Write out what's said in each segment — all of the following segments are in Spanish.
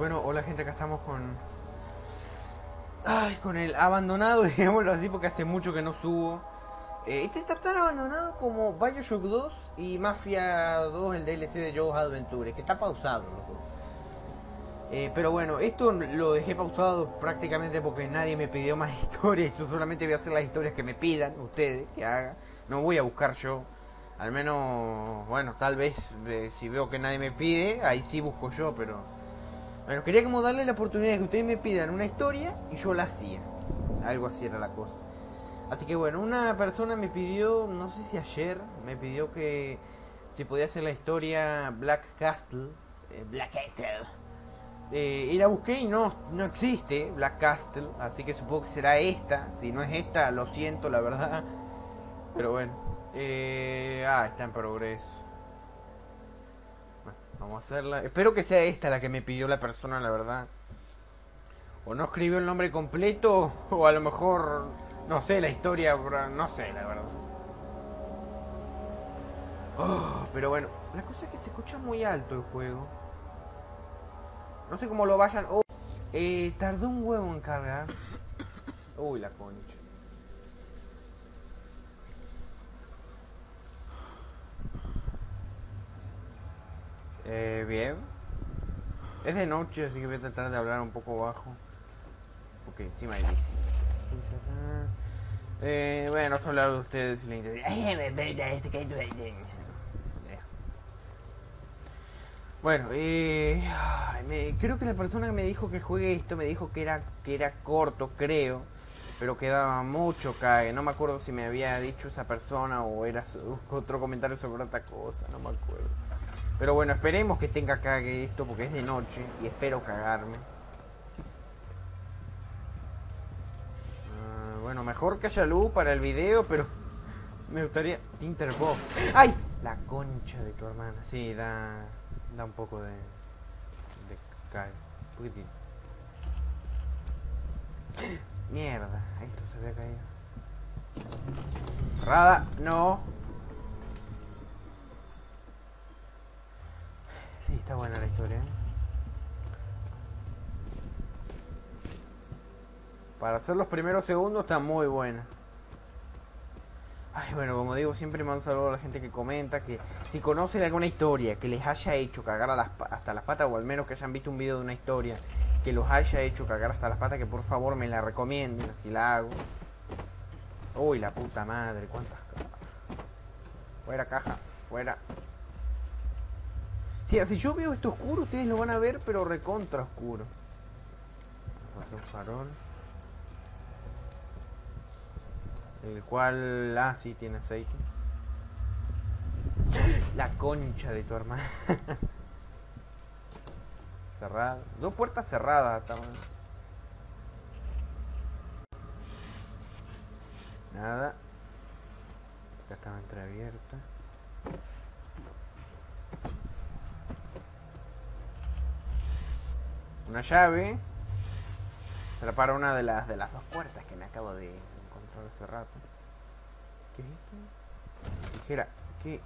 bueno, hola gente, acá estamos con... Ay, con el abandonado, digámoslo así, porque hace mucho que no subo. Eh, este está tan abandonado como Bioshock 2 y Mafia 2, el DLC de Joe's Adventures, que está pausado, loco. Eh, pero bueno, esto lo dejé pausado prácticamente porque nadie me pidió más historias. Yo solamente voy a hacer las historias que me pidan ustedes que haga. No voy a buscar yo. Al menos, bueno, tal vez eh, si veo que nadie me pide, ahí sí busco yo, pero... Bueno, quería como darle la oportunidad de que ustedes me pidan una historia y yo la hacía. Algo así era la cosa. Así que bueno, una persona me pidió, no sé si ayer, me pidió que si podía hacer la historia Black Castle. eh, Black Castle. Eh, y la busqué y no, no existe Black Castle, así que supongo que será esta. Si no es esta, lo siento, la verdad. Pero bueno. Eh, ah, está en progreso. Vamos a hacerla. Espero que sea esta la que me pidió la persona, la verdad. O no escribió el nombre completo, o a lo mejor, no sé, la historia, no sé, la verdad. Oh, pero bueno, la cosa es que se escucha muy alto el juego. No sé cómo lo vayan. Oh, eh, tardó un huevo en cargar. Uy, la concha. Eh, bien. Es de noche, así que voy a tratar de hablar un poco bajo. Porque encima hay bici. Eh, bueno, esto hablar de ustedes y la Bueno, eh, creo que la persona que me dijo que juegue esto me dijo que era, que era corto, creo. Pero quedaba mucho cague. No me acuerdo si me había dicho esa persona o era otro comentario sobre otra cosa. No me acuerdo. Pero bueno, esperemos que tenga cague esto porque es de noche y espero cagarme. Ah, bueno, mejor que haya luz para el video, pero me gustaría... Tinterbox. ¡Ay! La concha de tu hermana. Sí, da, da un poco de... de cague. Un poquitín. Mierda, esto se había caído. Rada, no. Sí, está buena la historia. ¿eh? Para hacer los primeros segundos está muy buena. Ay, bueno, como digo, siempre mando un saludo a la gente que comenta que si conocen alguna historia que les haya hecho cagar hasta las patas o al menos que hayan visto un video de una historia que los haya hecho cagar hasta las patas, que por favor me la recomienden, así la hago. Uy, la puta madre, cuántas cajas. Fuera caja, fuera. Sí, si yo veo esto oscuro, ustedes lo van a ver, pero recontra oscuro. Un farol. El cual... Ah, sí, tiene aceite. La concha de tu hermana. Cerrada. Dos puertas cerradas. estaban. Nada. Acá estaba entreabierta. Una llave. Pero para una de las de las dos puertas que me acabo de encontrar hace rato. ¿Qué es esto? Tijera. ¿Qué?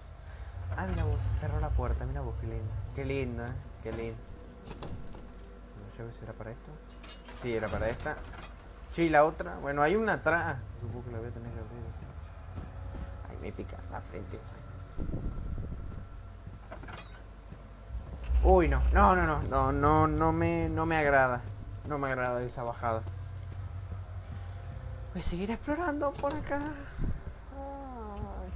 Ah, mira vos, cerró la puerta, mira vos, qué lindo. Qué lindo, eh. Qué lindo. ¿La llave será para esto? Sí, era para esta. Sí, la otra. Bueno, hay una atrás. Supongo que la voy a tener que abrir. Ay, me pica la frente. Uy, no. No, no, no. No, no, no me, no me agrada. No me agrada esa bajada. Voy a seguir explorando por acá. Ay.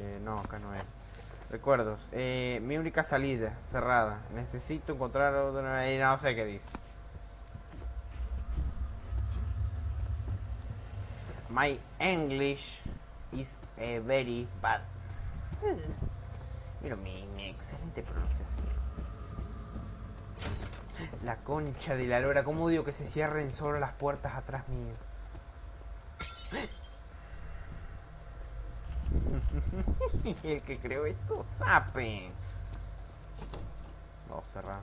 Eh, no, acá no es. Recuerdos. Eh, mi única salida, cerrada. Necesito encontrar otra. eh, no sé qué dice. My English is very bad. Mira mi, excelente pronunciación. La concha de la lora. ¿Cómo digo que se cierren solo las puertas atrás mío? El que creó esto, sape. Vamos a cerrar.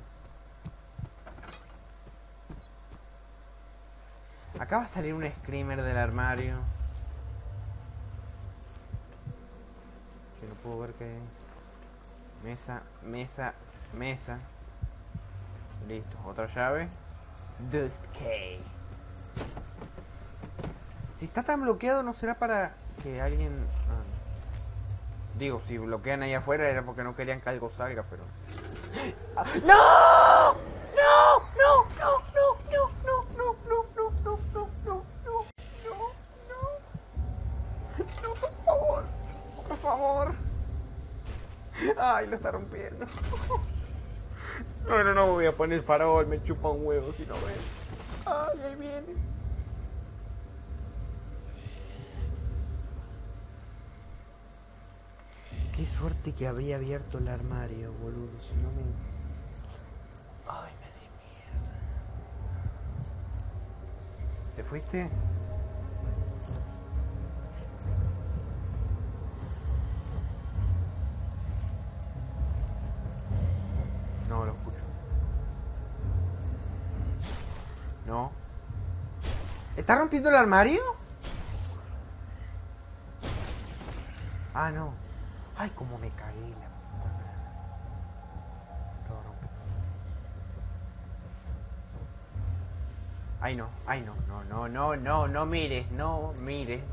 Acá va a salir un screamer del armario. Que no puedo ver qué. Mesa, mesa, mesa. Listo, otra llave. Dust K. Si está tan bloqueado, ¿no será para que alguien... ah, Digo, si bloquean ahí afuera era porque no querían que algo salga, pero... ¡No! Lo está rompiendo! No, no, no voy a poner farol, me chupa un huevo si no ven. ¡Ay, ahí viene! Qué suerte que habría abierto el armario, boludo. Si no me. Ay, me hacía mierda. ¿Te fuiste? No. ¿Está rompiendo el armario? Ah, no. Ay, cómo me cagué la puta madre. Todo. Ay, no. Ay, no. No, no, no, no. No mires. No mires.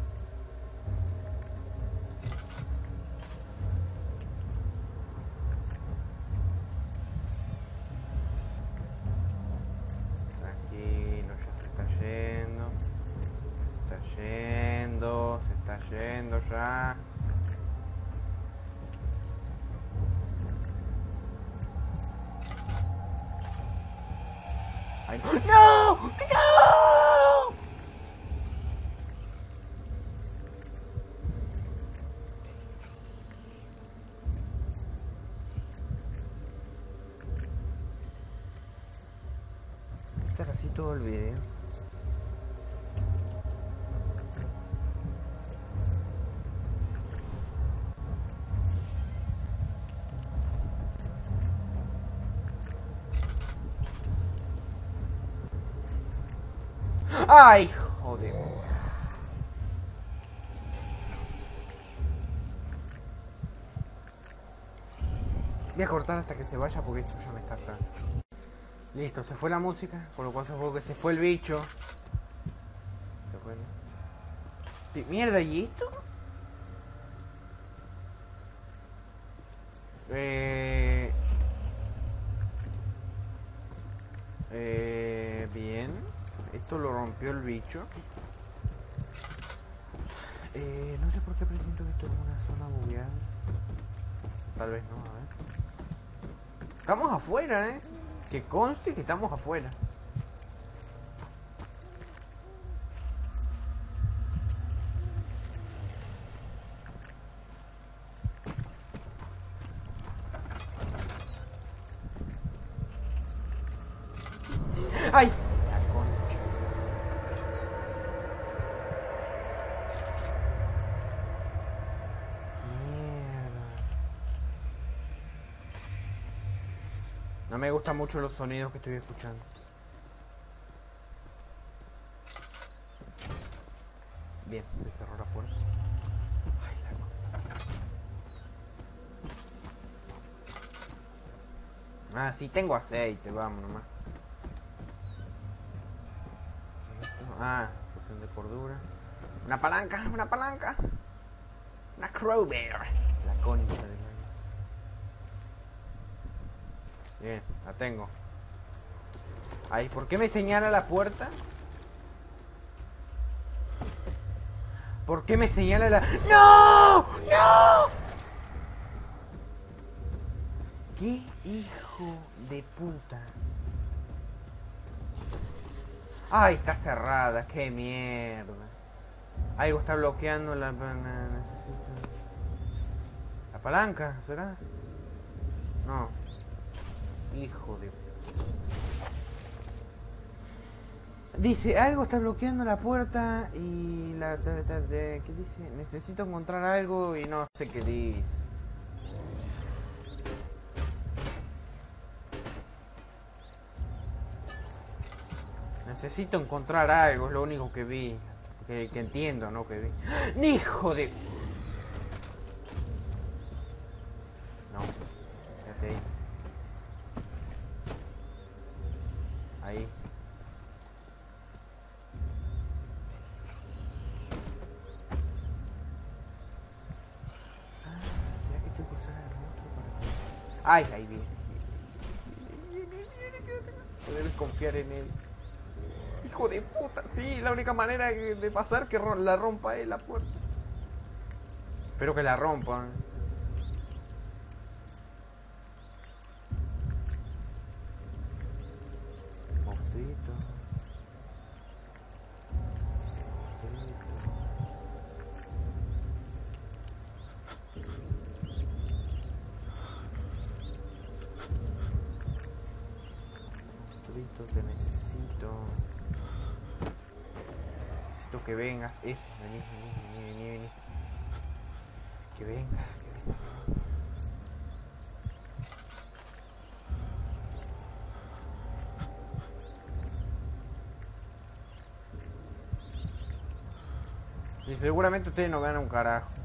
Tranquilo, ya se está yendo. Se está yendo, se está yendo ya. Ay, no. ¡No! ¡No! Así todo el video. ¡Ay, joder! Voy a cortar hasta que se vaya porque esto ya me está hartando. Listo, se fue la música, por lo cual supongo que se fue el bicho. Se fue, Mierda, ¿y esto? Eh... Eh... Bien. Esto lo rompió el bicho. Eh, no sé por qué presiento que esto es una zona bugueada. Tal vez no, a ver. Estamos afuera, eh. Que conste que estamos afuera. ¡Ay! La concha. Mierda. No me gustan mucho los sonidos que estoy escuchando. Bien, se cerró la puerta. Ay, la Ah, sí, tengo aceite, vamos nomás. Ah, fusión de cordura. Una palanca, una palanca. Una crowbar. La concha de la- Bien, la tengo. Ay, ¿por qué me señala la puerta? ¿Por qué me señala la... ¡No! ¡No! ¡Qué hijo de puta! Ay, está cerrada, qué mierda. Algo está bloqueando la... Necesito... ¿La palanca? ¿Será? No. Hijo de... Dice, algo está bloqueando la puerta y la... ¿Qué dice? Necesito encontrar algo y no sé qué dice. Necesito encontrar algo, es lo único que vi. Que, que entiendo, ¿no? Que vi. ¡Ni hijo de... Hijo de puta. Sí, la única manera de pasar que la rompa él la puerta. Espero que la rompan. te necesito. Eso, vení, vení, vení, vení. Que venga, que venga. Y seguramente ustedes no ganan un carajo.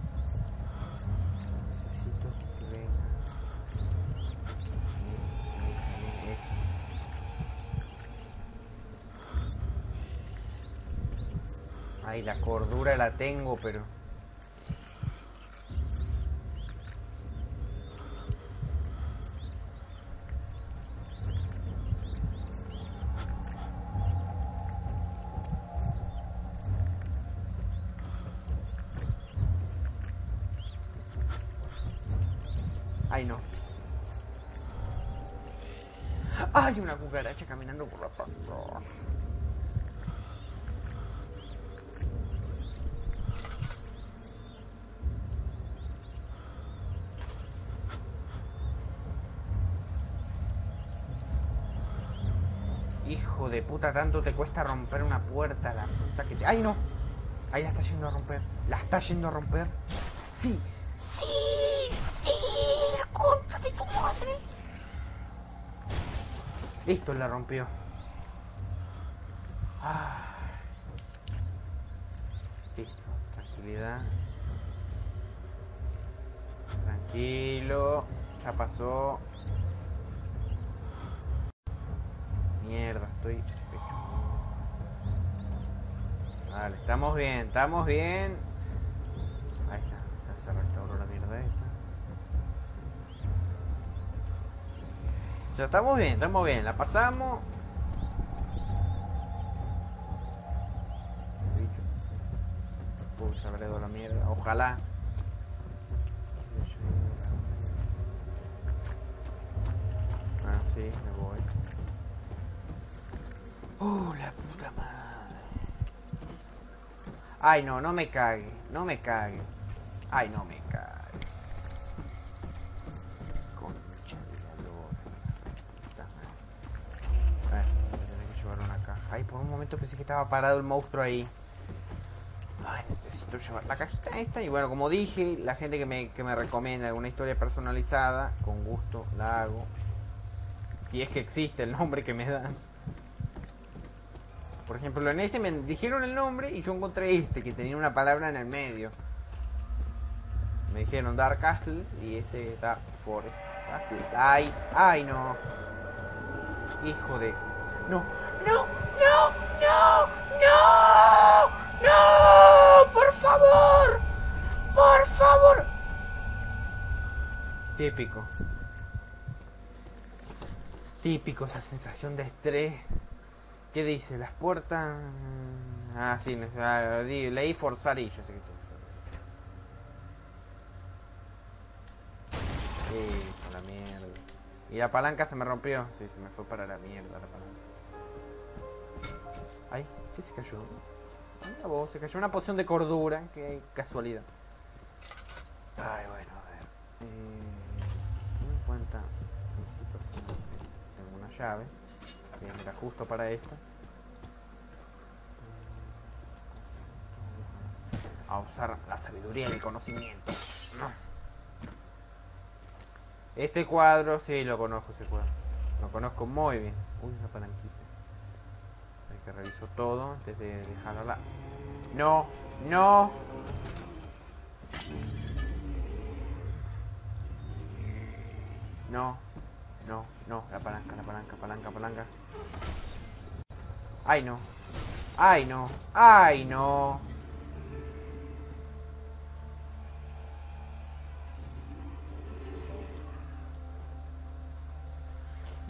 Ay, la cordura la tengo, pero... Ay, no. Hay una cucaracha caminando por la Hijo de puta, tanto te cuesta romper una puerta, la puta que te... ¡Ay, no! Ahí la está yendo a romper. ¿La está yendo a romper? ¡Sí! ¡Sí! ¡Sí! ¡La concha de tu madre! Listo, la rompió. Ah. Listo, tranquilidad. Tranquilo. Ya pasó. Mierda, estoy hecho. Vale, estamos bien, estamos bien. Ahí está, ya se restauró la mierda esta. Ya estamos bien, estamos bien, la pasamos. Uy, se la mierda, ojalá. Ah, sí, me voy. ¡Oh, la puta madre! Ay, no, no me cague. No me cague. Ay, no me cague. Concha de la lora. A ver, voy a tener que llevar una caja. Ay, por un momento pensé que estaba parado el monstruo ahí. Ay, necesito llevar la cajita esta. Y bueno, como dije, la gente que me, que me recomienda alguna historia personalizada, con gusto la hago. Si es que existe el nombre que me dan. Por ejemplo, en este me dijeron el nombre y yo encontré este, que tenía una palabra en el medio. Me dijeron Dark Castle y este Dark Forest. Ay, ay, no. Hijo de... No, no, no, no, no, no, por favor, por favor. Típico. Típico esa sensación de estrés. ¿Qué dice? Las puertas... Ah, sí, ah, leí forzar y yo sé que tú Eso, la mierda. Y la palanca se me rompió. Sí, se me fue para la mierda la palanca. Ay, ¿qué se cayó? Mira vos, se cayó una poción de cordura. Qué casualidad. Ay, bueno, a ver. Eh, en cuenta mi situación. Tengo una llave. Bien, justo para esto. A usar la sabiduría y el conocimiento. Este cuadro, sí, lo conozco ese cuadro. Lo conozco muy bien. Uy, una palanquita. Hay que reviso todo antes de dejarla. No, no. No, no, no, la palanca, la palanca, palanca, palanca. Ay, no. Ay, no. Ay, no.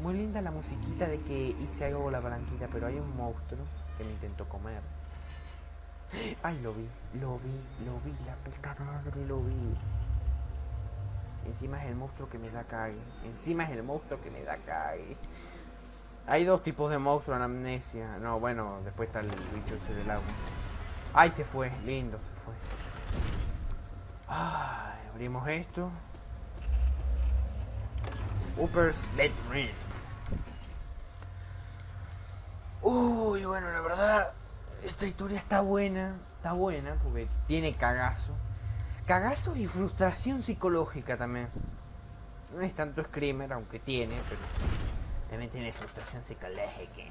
Muy linda la musiquita de que hice algo con la palanquita, pero hay un monstruo que me intentó comer. Ay, lo vi, lo vi, lo vi, la puta madre, lo vi. Encima es el monstruo que me da cague. Encima es el monstruo que me da cague. Hay dos tipos de monstruos en amnesia. No, bueno, después está el bicho ese del agua. Ay, se fue, lindo, se fue. Ay, abrimos esto. Upper's Bedrooms. Uy, bueno, la verdad, esta historia está buena, está buena, porque tiene cagazo. Cagazo y frustración psicológica también. No es tanto screamer, aunque tiene, pero también tiene frustración psicológica.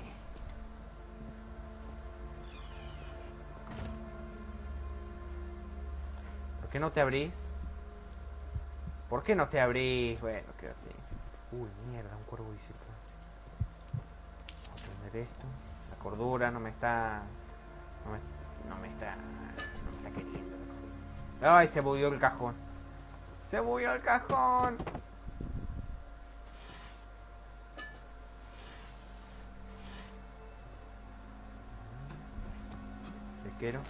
¿Por qué no te abrís? ¿Por qué no te abrís? Bueno, quédate. Uy, mierda, un cuervo visita. Vamos a prender esto. La cordura no me está. No me, no Ay, se bugueó el cajón. Se bugueó el cajón. Pesquero.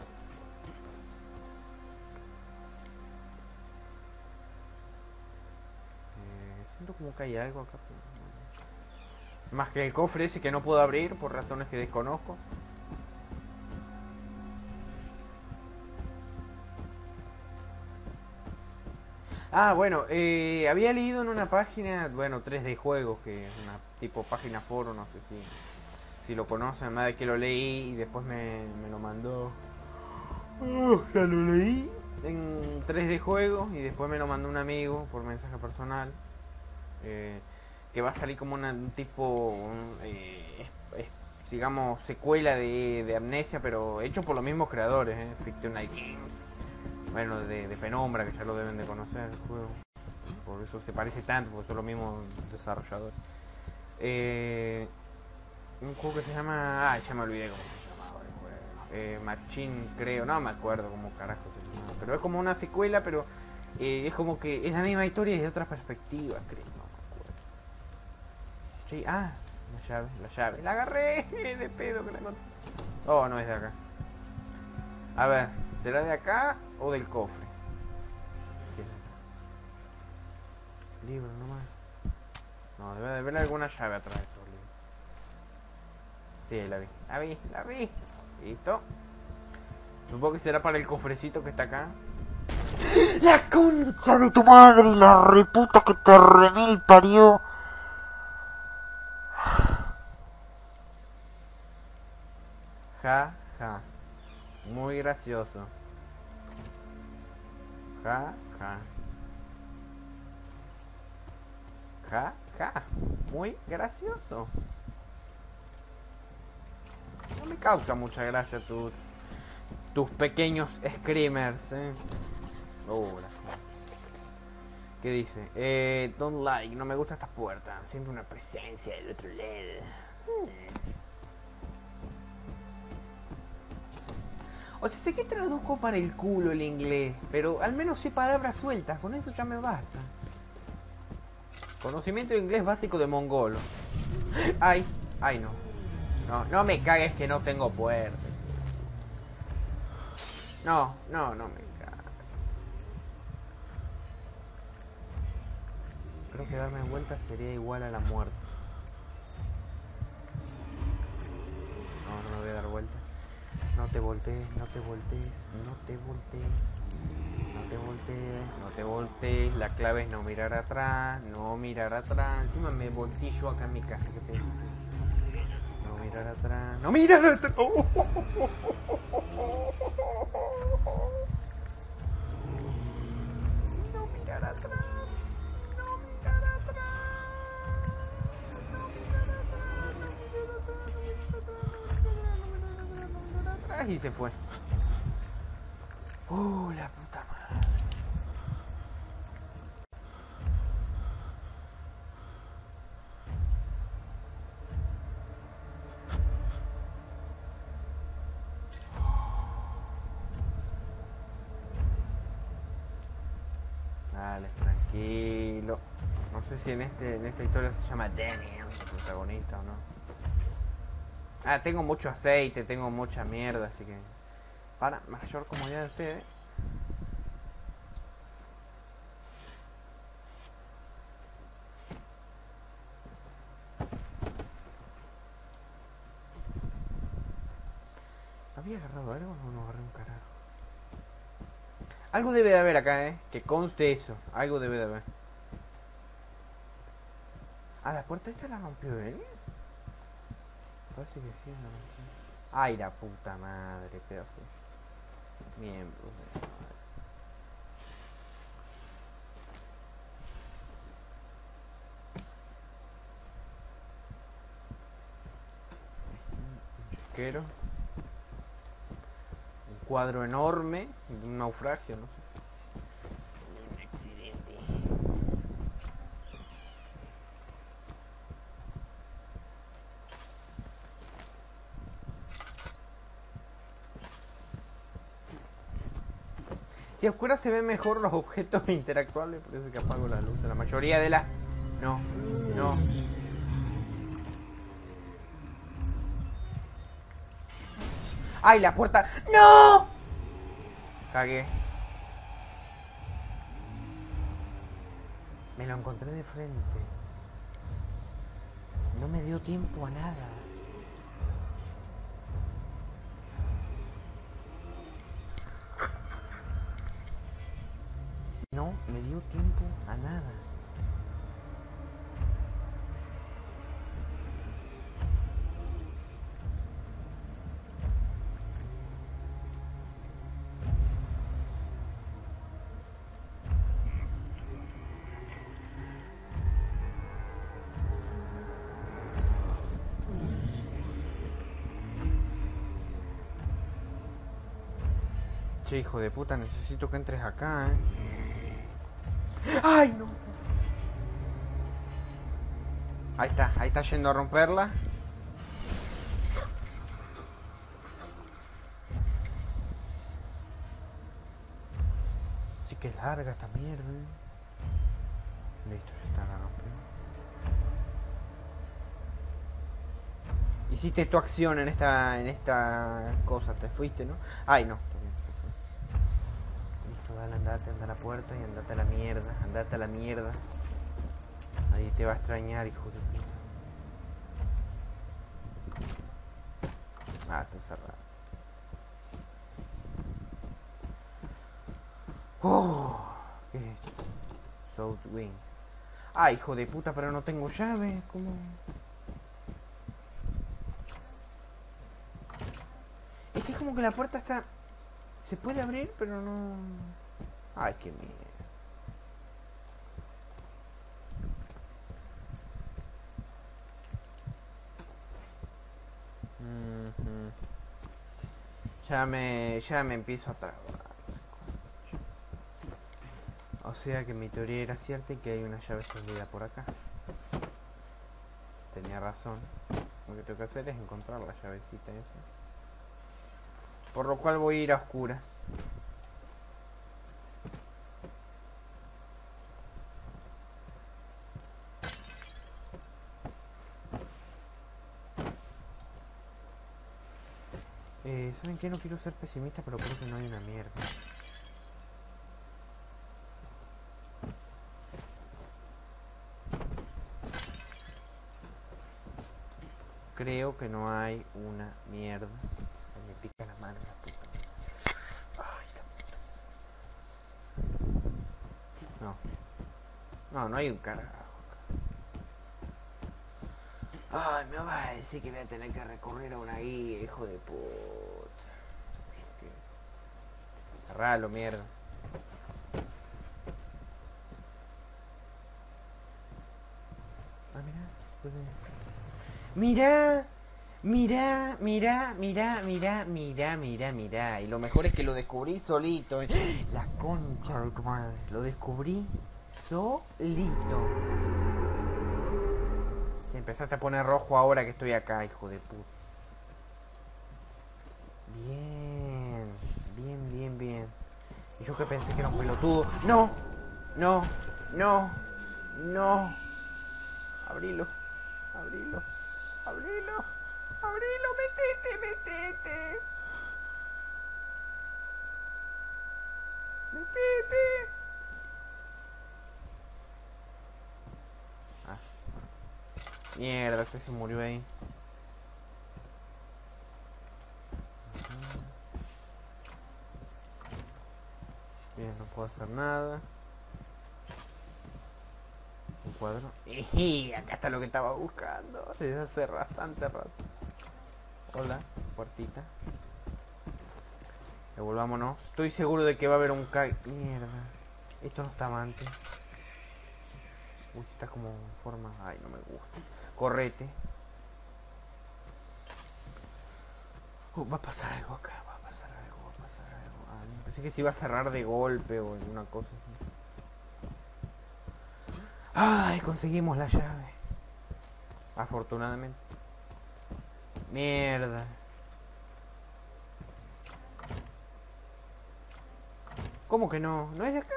Eh, siento como que hay algo acá. Más que el cofre ese que no puedo abrir por razones que desconozco. Ah, bueno, eh, había leído en una página, bueno, 3D Juegos, que es una tipo página foro, no sé si, si lo conocen, además de que lo leí y después me, me lo mandó. Uh, ya lo leí en 3D Juegos y después me lo mandó un amigo por mensaje personal. eh, que va a salir como una- un tipo, un, eh, es- digamos, secuela de, de Amnesia, pero hecho por los mismos creadores, eh, Fiction Night Games. Bueno, de, de Penumbra, que ya lo deben de conocer el juego. Por eso se parece tanto, porque son los mismos desarrolladores. Eh, un juego que se llama. Ah, ya me olvidé cómo se llamaba el juego. Eh, Machine, creo. No me acuerdo cómo carajo se llamaba. Pero es como una secuela, pero eh, es como que es la misma historia desde otras perspectivas, creo. No me acuerdo. Sí, ah, la llave, la llave. La agarré de pedo que la encontré. Oh, no es de acá. A ver, ¿será de acá o del cofre? Libro nomás. No, debe de haber alguna llave atrás de esos libros. Sí, la vi. La vi, la vi. Listo. Supongo que será para el cofrecito que está acá. La concha de tu madre, la reputa que te remil parió. Ja, ja. Muy gracioso. Ja, ja. Ja, ja. Muy gracioso. No me causa mucha gracia tu, tus pequeños screamers, eh. Oh, ¿Qué dice? Eh, don't like, no me gusta esta puerta. Siento una presencia del otro lado. Hmm. O sea, sé que traduzco para el culo el inglés, pero al menos sé palabras sueltas, con eso ya me basta. Conocimiento de inglés básico de mongolo. Ay, ay no. No, no me cagues que no tengo puerta. No, no, no me cagues. Creo que darme vuelta sería igual a la muerte. No, no me voy a dar vuelta. No te voltees, no te voltees, no te voltees. No te voltees, no te voltees. La clave es no mirar atrás, no mirar atrás. Encima me volteé yo acá en mi casa. ¿Qué pedo? No mirar atrás. No mirar atrás. No mirar atrás. Y se fue. Uh, la puta madre. Dale, tranquilo. No sé si en este en esta historia se llama Daniel, el protagonista o no. Ah, tengo mucho aceite, tengo mucha mierda, así que... Para mayor comodidad de ustedes. ¿Había agarrado algo o no agarré un carajo? Algo debe de haber acá, eh. Que conste eso. Algo debe de haber. Ah, la puerta esta la rompió él. Parece que sí, la rompió. Ay, la puta madre, pedazo. Miembros de madre. Un chiquero. Un cuadro enorme de un naufragio, no sé. Un accidente. Si a se ven mejor los objetos interactuables, por eso es que apago la luz. La mayoría de las... No, no. ¡Ay, la puerta! ¡No! Cagué. Me lo encontré de frente. No me dio tiempo a nada. A nada. Che, hijo de puta, necesito que entres acá, eh. ¡Ay, no! Ahí está, ahí está yendo a romperla. Sí que larga esta mierda. Listo, ya está la. Hiciste tu acción en esta en esta cosa, te fuiste, ¿no? Ay, no. todavía no te fuiste. Listo, dale, andate, anda a la puerta y andate a la mierda, andate a la mierda. Ahí te va a extrañar, hijo de puta. Ah, está cerrado. Oh, ¿Qué es esto? South Wing. Ah, hijo de puta, pero no tengo llave. ¿Cómo? Es que es como que la puerta está... Se puede abrir, pero no... Ay, qué mierda. Ya me... Ya me empiezo a trabar. O sea que mi teoría era cierta y que hay una llave escondida por acá. Tenía razón. Lo que tengo que hacer es encontrar la llavecita esa. Por lo cual voy a ir a oscuras. Eh, ¿Saben qué? No quiero ser pesimista, pero creo que no hay una mierda. Creo que no hay una mierda. Me pica la mano la puta. Ay, la- No. No, no hay un carajo. Ay, me vas a decir que voy a tener que recurrir a una guía, hijo de puta. Cerralo, mierda. Ah, mira. Mira, mira, mira, mira, mira, mira, mira, mira. Y lo mejor es que lo descubrí solito. eh. La concha. Lo descubrí solito. Si empezaste a poner rojo ahora que estoy acá, hijo de puta. Bien, bien. Y yo que pensé que era un pelotudo. No, no, no, No. Abrilo. Abrilo. Abrilo. Abrilo. Metete, metete. Metete. Ah. Mierda, este se murió ahí. Bien, no puedo hacer nada. Un cuadro. Y acá está lo que estaba buscando. Desde hace bastante rato. Hola, puertita. Devolvámonos. Estoy seguro de que va a haber un ca... Mierda. Esto no estaba antes. Uy, está como en forma... Ay, no me gusta. Correte. Uh, va a pasar algo acá. Va a pasar algo, va a pasar algo. Ah, no, pensé que se iba a cerrar de golpe o alguna cosa. Ay, conseguimos la llave. Afortunadamente. Mierda. ¿Cómo que no? ¿No es de acá?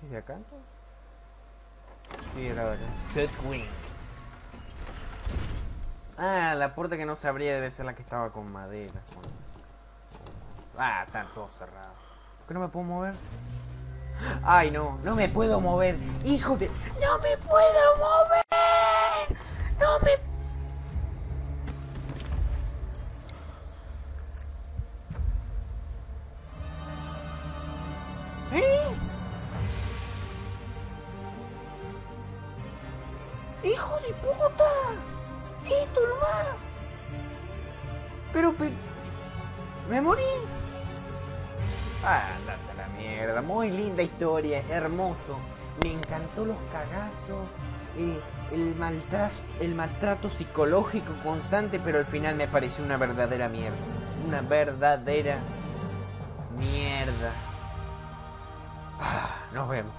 ¿Qué es de acá entonces? Sí, era de acá. Setwing. Ah, la puerta que no se abría debe ser la que estaba con madera. Ah, está todo cerrado. ¿Por qué no me puedo mover? Ay, no, no me puedo mover. Hijo de... ¡No me puedo mover! ¡No me... hermoso. Me encantó los cagazos, eh, el, maltrato, el maltrato psicológico constante, pero al final me pareció una verdadera mierda. Una verdadera mierda. Ah, nos vemos.